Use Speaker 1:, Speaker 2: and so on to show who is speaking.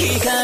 Speaker 1: You can